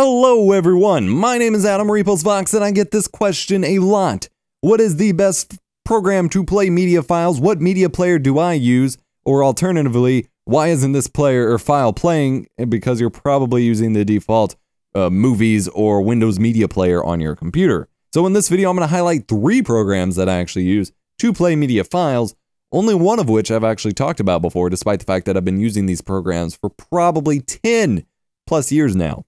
Hello, everyone. My name is Adam EposVox, and I get this question a lot. What is the best program to play media files? What media player do I use? Or alternatively, why isn't this player or file playing? Because you're probably using the default uh, movies or Windows Media Player on your computer. So in this video, I'm going to highlight three programs that I actually use to play media files, only one of which I've actually talked about before, despite the fact that I've been using these programs for probably 10 plus years now.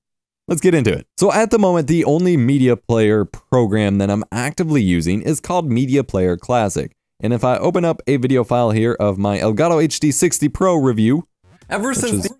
Let's get into it. So at the moment, the only media player program that I'm actively using is called Media Player Classic. And if I open up a video file here of my Elgato HD60 Pro review, ever since is,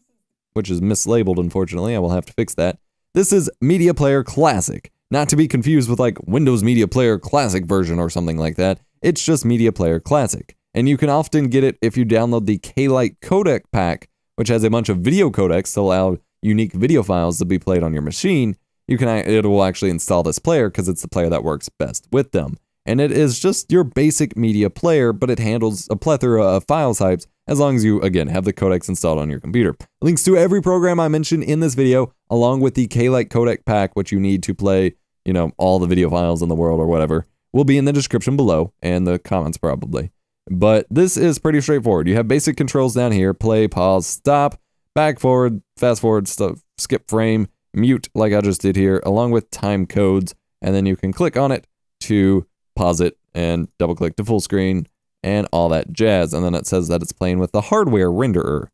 which is mislabeled, unfortunately, I will have to fix that. This is Media Player Classic, not to be confused with like Windows Media Player Classic version or something like that. It's just Media Player Classic. And you can often get it if you download the K-Lite Codec Pack, which has a bunch of video codecs to allow unique video files to be played on your machine, you can it will actually install this player because it's the player that works best with them. And it is just your basic media player, but it handles a plethora of file types as long as you, again, have the codecs installed on your computer. Links to every program I mentioned in this video, along with the K-Lite codec pack, which you need to play, you know, all the video files in the world or whatever, will be in the description below and the comments probably. But this is pretty straightforward. You have basic controls down here, play, pause, stop, back forward, fast forward, stuff, skip frame, mute like I just did here, along with time codes, and then you can click on it to pause it and double click to full screen and all that jazz. And then it says that it's playing with the hardware renderer.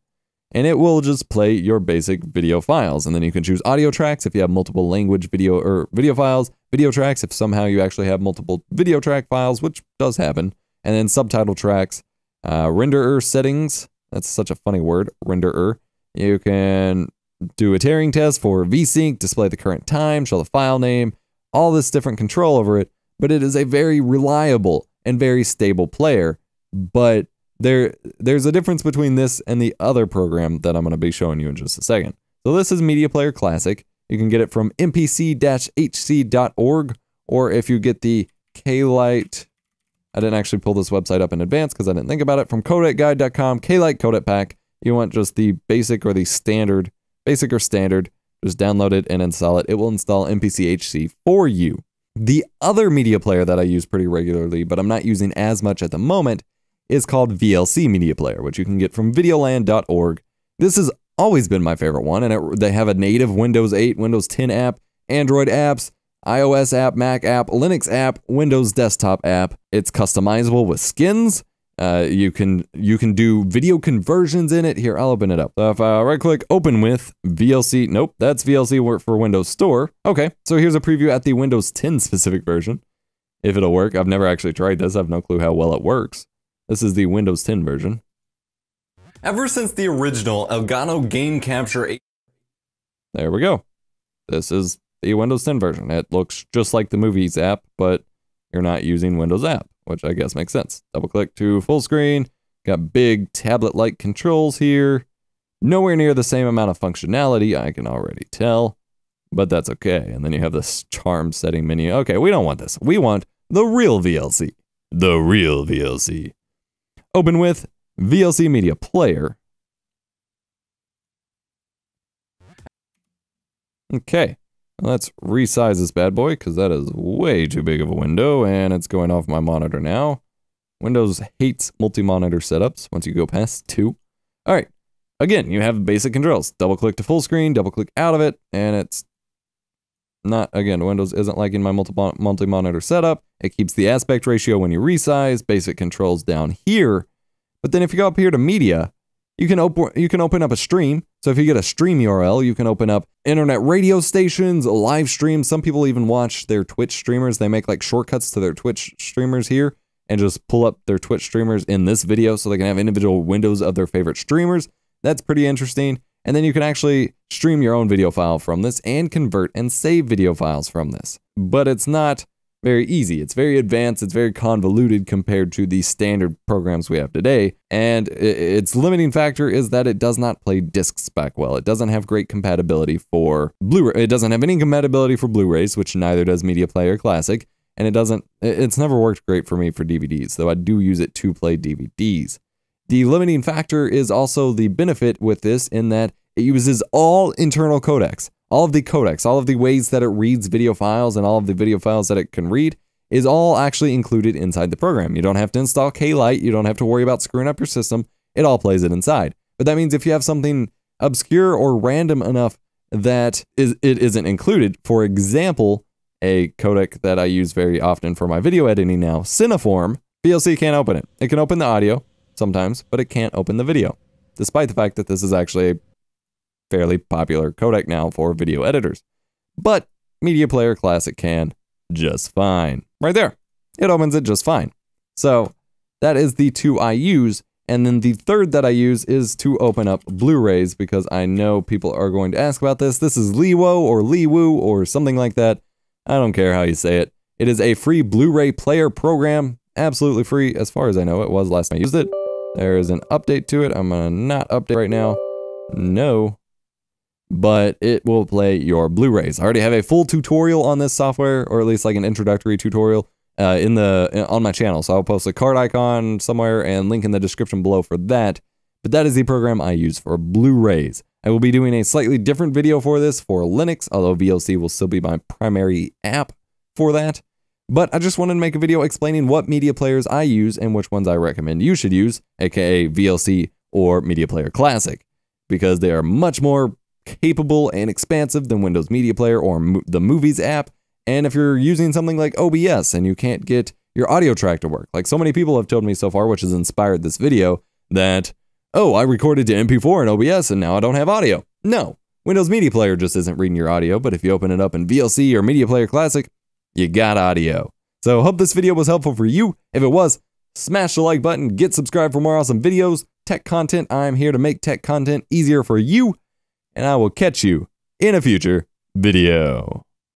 And it will just play your basic video files. And then you can choose audio tracks if you have multiple language video or video files, video tracks if somehow you actually have multiple video track files, which does happen, and then subtitle tracks, uh, renderer settings. That's such a funny word, renderer. You can do a tearing test for VSync, display the current time, show the file name, all this different control over it, but it is a very reliable and very stable player. But there there's a difference between this and the other program that I'm going to be showing you in just a second. So this is Media Player Classic. You can get it from mpc-hc.org or if you get the K-Lite I didn't actually pull this website up in advance because I didn't think about it from codecguide.com, K-Lite Codec Pack you want just the basic or the standard, basic or standard, just download it and install it. It will install MPC-HC for you. The other media player that I use pretty regularly, but I'm not using as much at the moment, is called VLC Media Player, which you can get from videolan.org. This has always been my favorite one, and it, they have a native Windows 8, Windows 10 app, Android apps, iOS app, Mac app, Linux app, Windows desktop app. It's customizable with skins, uh, you can you can do video conversions in it. Here, I'll open it up. So if I right click, open with VLC. Nope, that's VLC for Windows Store. Okay, so here's a preview at the Windows 10 specific version. If it'll work, I've never actually tried this. I have no clue how well it works. This is the Windows 10 version. Ever since the original Elgato Game Capture 8. There we go. This is the Windows 10 version. It looks just like the Movies app, but you're not using Windows app which I guess makes sense. Double click to full screen. Got big tablet-like controls here. Nowhere near the same amount of functionality, I can already tell, but that's okay. And then you have this charm setting menu. Okay, we don't want this. We want the real VLC. The real VLC. Open with VLC Media Player. Okay, Let's resize this bad boy because that is way too big of a window and it's going off my monitor now. Windows hates multi-monitor setups once you go past two. All right, again, you have basic controls. Double click to full screen, double click out of it, and it's not, again, Windows isn't liking my multi-monitor setup. It keeps the aspect ratio when you resize, basic controls down here. But then if you go up here to media, you can open you can open up a stream. So if you get a stream URL, you can open up internet radio stations, live streams. Some people even watch their Twitch streamers. They make like shortcuts to their Twitch streamers here and just pull up their Twitch streamers in this video so they can have individual windows of their favorite streamers. That's pretty interesting. And then you can actually stream your own video file from this and convert and save video files from this. But it's not very easy. It's very advanced, it's very convoluted compared to the standard programs we have today. And its limiting factor is that it does not play disc spec well. It doesn't have great compatibility for Blu-ray. It doesn't have any compatibility for Blu-rays, which neither does Media Player Classic. And it doesn't, it's never worked great for me for DVDs, though I do use it to play DVDs. The limiting factor is also the benefit with this in that it uses all internal codecs. All of the codecs, all of the ways that it reads video files and all of the video files that it can read is all actually included inside the program. You don't have to install K-Lite, you don't have to worry about screwing up your system. It all plays it inside. But that means if you have something obscure or random enough that is it isn't included, for example, a codec that I use very often for my video editing now, Cineform, VLC can't open it. It can open the audio sometimes, but it can't open the video, despite the fact that this is actually a fairly popular codec now for video editors. But Media Player Classic can just fine. Right there. It opens it just fine. So that is the two I use. And then the third that I use is to open up Blu-rays because I know people are going to ask about this. This is Lewo or Leewoo or something like that. I don't care how you say it. It is a free Blu-ray player program, absolutely free as far as I know. It was last time I used it. There is an update to it. I'm gonna not update right now. No, but it will play your Blu-rays. I already have a full tutorial on this software, or at least like an introductory tutorial uh, in the on my channel. So I'll post a card icon somewhere and link in the description below for that. But that is the program I use for Blu-rays. I will be doing a slightly different video for this for Linux, although VLC will still be my primary app for that. But I just wanted to make a video explaining what media players I use and which ones I recommend you should use, aka VLC or Media Player Classic, because they are much more capable and expansive than Windows Media Player or mo the Movies app. And if you're using something like OBS and you can't get your audio track to work, like so many people have told me so far, which has inspired this video, that, oh, I recorded to MP4 in OBS and now I don't have audio. No, Windows Media Player just isn't reading your audio, but if you open it up in VLC or Media Player Classic, you got audio. So hope this video was helpful for you. If it was, smash the like button, get subscribed for more awesome videos, tech content. I'm here to make tech content easier for you and I will catch you in a future video.